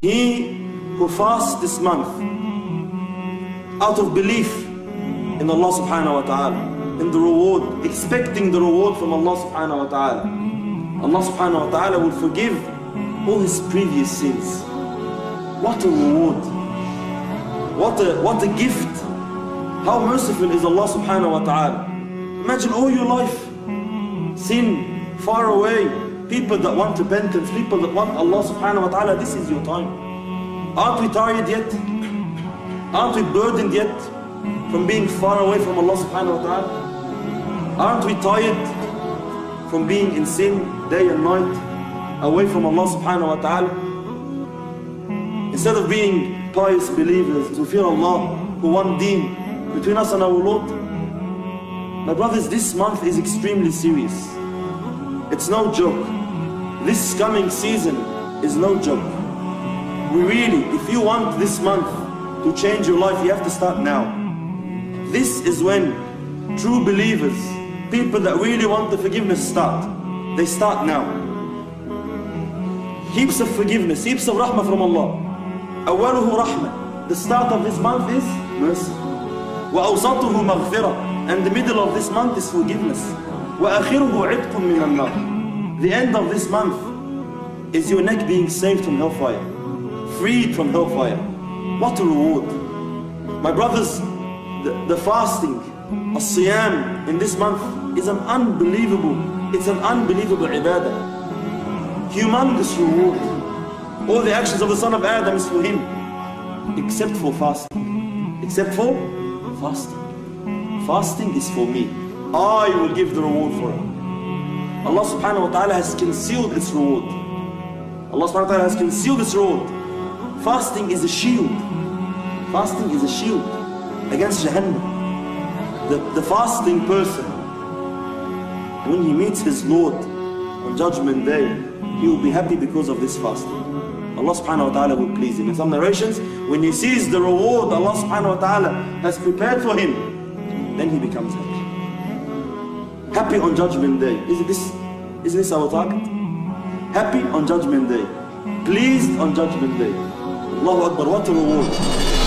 He who fasts this month out of belief in Allah subhanahu wa ta'ala, in the reward, expecting the reward from Allah subhanahu wa ta'ala. Allah subhanahu wa ta'ala will forgive all his previous sins. What a reward. What a, what a gift. How merciful is Allah subhanahu wa ta'ala. Imagine all your life. Sin far away. People that want repentance, people that want Allah subhanahu wa ta'ala, this is your time. Aren't we tired yet? Aren't we burdened yet from being far away from Allah subhanahu wa ta'ala? Aren't we tired from being in sin day and night away from Allah subhanahu wa ta'ala? Instead of being pious believers to fear Allah who want deen between us and our Lord. My brothers, this month is extremely serious. It's no joke This coming season is no joke. We really, if you want this month to change your life, you have to start now. This is when true believers, people that really want the forgiveness start. They start now. Heaps of forgiveness, heaps of rahmah from Allah. أوله رحمة. The start of this month is mercy. وأوسطه مغفرة. And the middle of this month is forgiveness. وآخره عتق من النار. The end of this month is your neck being saved from hellfire, freed from hellfire. What a reward. My brothers, the, the fasting, as-siyam in this month is an unbelievable, it's an unbelievable ibadah. Humongous reward. All the actions of the son of Adam is for him, except for fasting. Except for fasting. Fasting is for me. I will give the reward for it. Allah subhanahu wa ta'ala has concealed its reward. Allah subhanahu wa ta'ala has concealed its reward. Fasting is a shield. Fasting is a shield against Jahannam. The, the fasting person, when he meets his Lord on Judgment Day, he will be happy because of this fasting. Allah subhanahu wa ta'ala will please him. In some narrations, when he sees the reward Allah subhanahu wa ta'ala has prepared for him, then he becomes happy. Happy on Judgment Day. Is this, is this our target? Happy on Judgment Day. Pleased on Judgment Day. Allahu Akbar, what a reward.